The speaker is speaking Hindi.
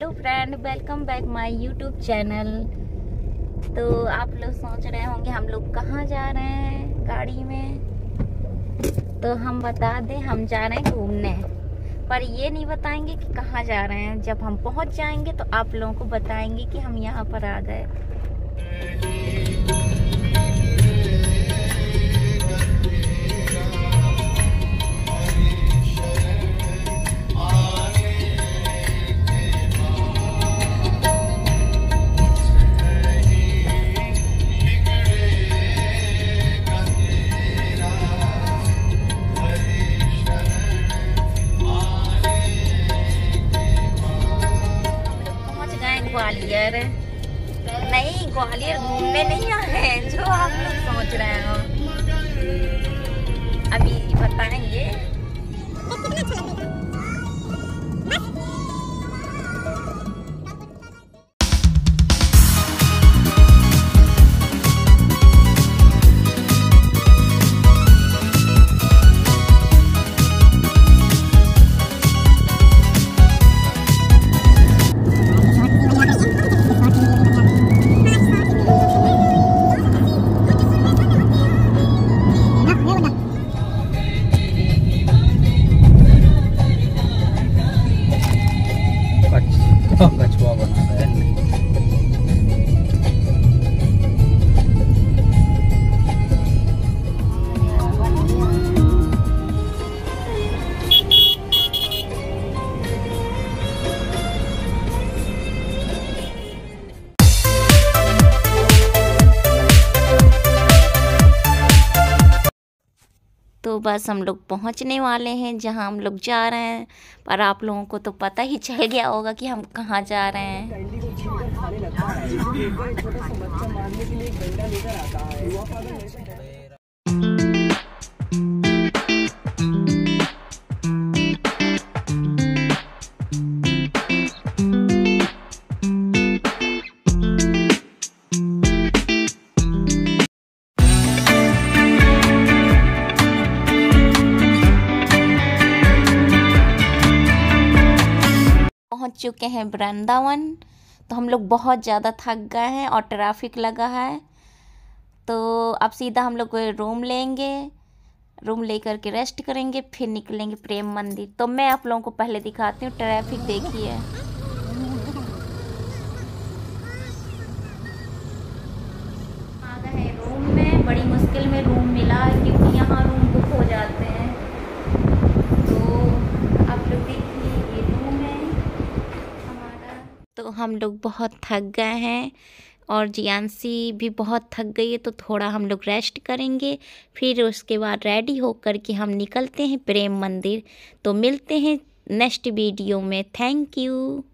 Hello friend welcome back my YouTube channel तो आप लोग सोच रहे होंगे हम लोग कहाँ जा रहे हैं गाड़ी में? तो हम बता दें, हम जा रहे हैं घूमने। पर ये नहीं बताएँगे कि कहाँ जा रहे हैं। जब हम पहुँच जाएँगे तो आप लोगों को बताएँगे कि हम यहाँ पर आ गए। ग्वालियर नहीं ग्वालियर घूमने नहीं आए हैं जो आप लोग सोच रहे हो। अभी बताएँगे तो बस हम लोग पहुँचने वाले हैं जहाँ हम लोग जा रहे हैं। पर आप लोगों को तो पता ही चल गया होगा कि हम कहाँ जा रहे हैं। चुके हैं वृंदावन तो हम लोग बहुत ज़्यादा थक गए हैं और ट्रैफ़िक लगा है। तो अब सीधा हम लोग रूम लेंगे रूम लेकर के रेस्ट करेंगे, फिर निकलेंगे प्रेम मंदिर। तो मैं आप लोगों को पहले दिखाती हूँ ट्रैफ़िक देखिए। हैं रूम में, बड़ी मुश्किल में रूम मिला क्योंकि यहाँ रूम बुक हो जाते हैं तो आप लोग देखिए ये रूम है हमारा तो हम लोग बहुत थक गए हैं और जियांसी भी बहुत थक गई है तो थोड़ा हम लोग रेस्ट करेंगे। फिर उसके बाद रेडी होकर के हम निकलते हैं प्रेम मंदिर। तो मिलते हैं नेक्स्ट वीडियो में। Thank you